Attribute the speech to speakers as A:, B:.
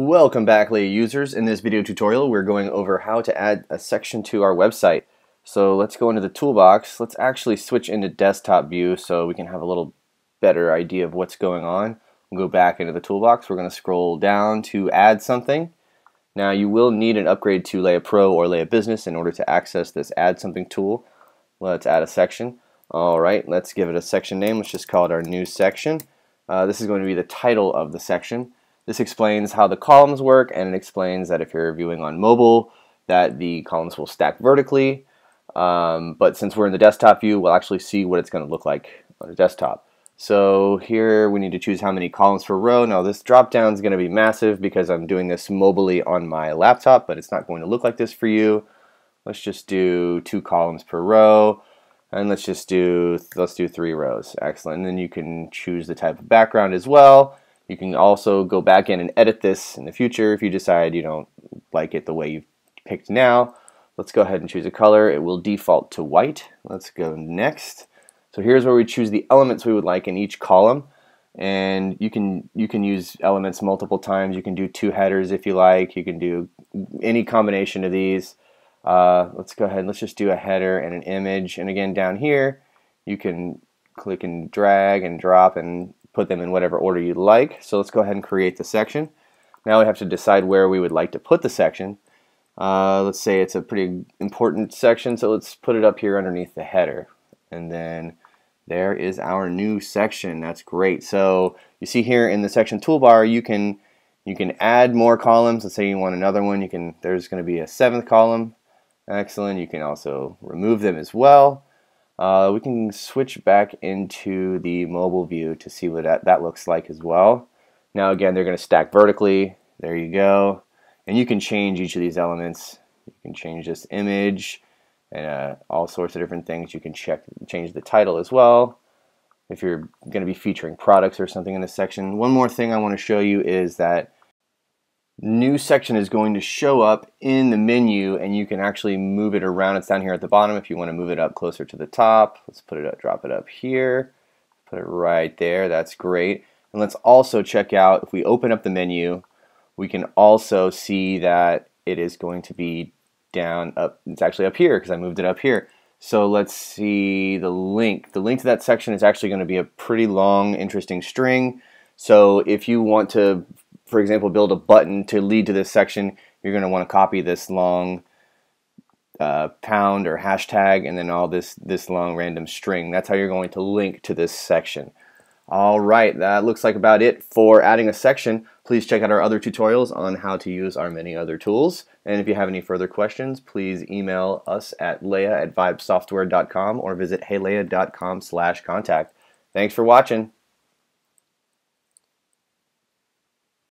A: Welcome back, Leia users. In this video tutorial, we're going over how to add a section to our website. So let's go into the toolbox. Let's actually switch into desktop view so we can have a little better idea of what's going on. We'll go back into the toolbox. We're going to scroll down to add something. Now you will need an upgrade to Leia Pro or Leia Business in order to access this add something tool. Let's add a section. Alright, let's give it a section name. Let's just call it our new section. Uh, this is going to be the title of the section. This explains how the columns work and it explains that if you're viewing on mobile that the columns will stack vertically um, but since we're in the desktop view we'll actually see what it's going to look like on a desktop. So here we need to choose how many columns per row. Now this drop down is going to be massive because I'm doing this mobily on my laptop but it's not going to look like this for you. Let's just do two columns per row and let's just do let's do three rows. Excellent. And then you can choose the type of background as well you can also go back in and edit this in the future if you decide you don't like it the way you've picked now. Let's go ahead and choose a color. It will default to white. Let's go next. So here's where we choose the elements we would like in each column. And you can you can use elements multiple times. You can do two headers if you like. You can do any combination of these. Uh, let's go ahead. Let's just do a header and an image. And again, down here, you can click and drag and drop and put them in whatever order you'd like. So let's go ahead and create the section. Now we have to decide where we would like to put the section. Uh, let's say it's a pretty important section, so let's put it up here underneath the header. And then there is our new section. That's great. So you see here in the section toolbar, you can you can add more columns. Let's say you want another one. You can. There's going to be a seventh column. Excellent. You can also remove them as well. Uh, we can switch back into the mobile view to see what that, that looks like as well. Now again, they're going to stack vertically. There you go. And you can change each of these elements. You can change this image and uh, all sorts of different things. You can check change the title as well if you're going to be featuring products or something in this section. One more thing I want to show you is that new section is going to show up in the menu and you can actually move it around. It's down here at the bottom if you want to move it up closer to the top. Let's put it up, drop it up here. Put it right there. That's great. And let's also check out, if we open up the menu, we can also see that it is going to be down up. It's actually up here because I moved it up here. So let's see the link. The link to that section is actually going to be a pretty long, interesting string. So if you want to for example, build a button to lead to this section, you're going to want to copy this long uh, pound or hashtag and then all this, this long random string. That's how you're going to link to this section. All right, that looks like about it for adding a section. Please check out our other tutorials on how to use our many other tools. And if you have any further questions, please email us at leia at vybesoftware.com or visit heyleia.com slash contact. Thanks for watching.